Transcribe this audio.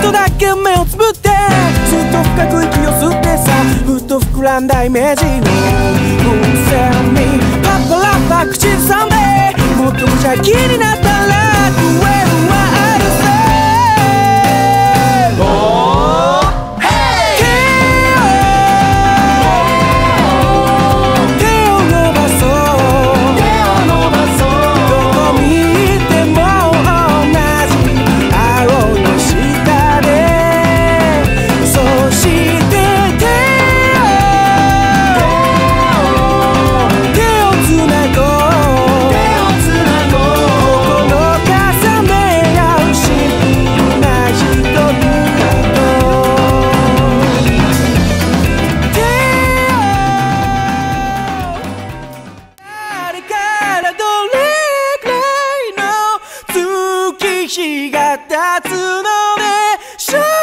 っとだけ目をつぶって。ずっと深く息を吸ってさ。ふっと膨らんだイメージを。いの月日が経つのでしょう